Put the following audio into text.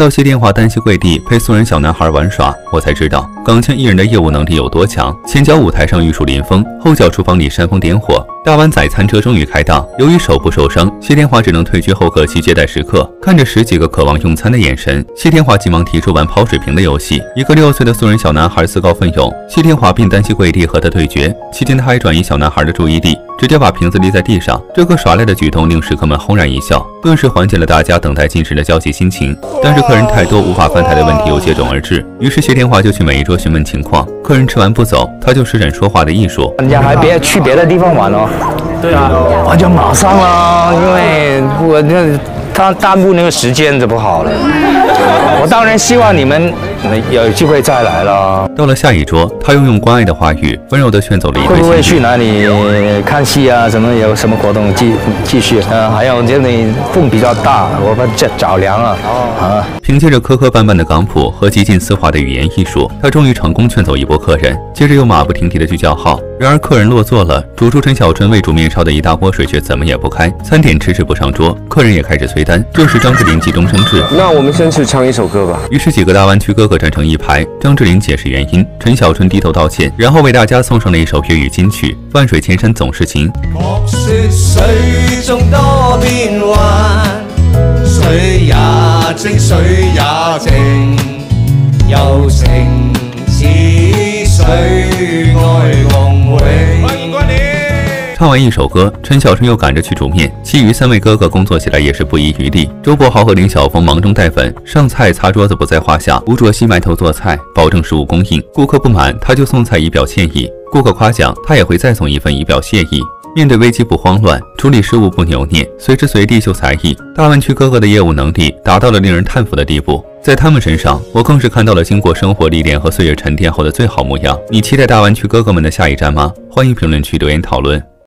到谢天华单膝跪地陪素人小男孩玩耍，我才知道港圈艺人的业务能力有多强。前脚舞台上玉树临风，后脚厨房里煽风点火。大湾仔餐车终于开档，由于手部受伤，谢天华只能退居后客区接待食客。看着十几个渴望用餐的眼神，谢天华急忙提出玩抛水瓶的游戏。一个六岁的素人小男孩自告奋勇，谢天华便单膝跪地和他对决。期间他还转移小男孩的注意力，直接把瓶子立在地上。这个耍赖的举动令食客们轰然一笑，顿时缓解了大家等待进食的焦急心情。但是客人太多，无法翻台的问题又接踵而至，于是谢天华就去每一桌询问情况。客人吃完不走，他就施展说话的艺术。人家还别去别的地方玩哦。对啊，我就马上了，因为我那他耽误那个时间就不好了。我当然希望你们有机会再来了。到了下一桌，他又用关爱的话语温柔地劝走了一对会不会去哪里看戏啊？什么有什么活动继继续？呃，还有这里风比较大，我们这着凉了。啊！凭借着磕磕绊绊的港普和极尽丝滑的语言艺术，他终于成功劝走一波客人。接着又马不停蹄的去叫号。然而客人落座了，主厨陈小春为煮面烧的一大锅水却怎么也不开，餐点迟迟不上桌，客人也开始催单。这时张智霖急中生智，那我们先去唱一首歌吧。于是几个大湾区哥哥站成一排，张智霖解释原因，陈小春低头道歉，然后为大家送上了一首粤语金曲《万水千山总是情》。莫说水中多变幻，水也静，水也静，有情似唱完一首歌，陈小春又赶着去煮面，其余三位哥哥工作起来也是不遗余力。周柏豪和林晓峰忙中带粉，上菜擦桌子不在话下。吴卓羲埋头做菜，保证食物供应。顾客不满，他就送菜以表歉意；顾客夸奖，他也会再送一份以表谢意。面对危机不慌乱，处理事务不扭捏，随时随地秀才艺。大湾区哥哥的业务能力达到了令人叹服的地步。在他们身上，我更是看到了经过生活历练和岁月沉淀后的最好模样。你期待大湾区哥哥们的下一站吗？欢迎评论区留言讨论。